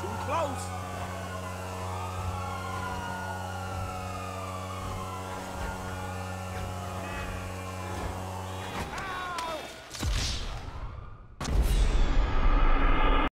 too close.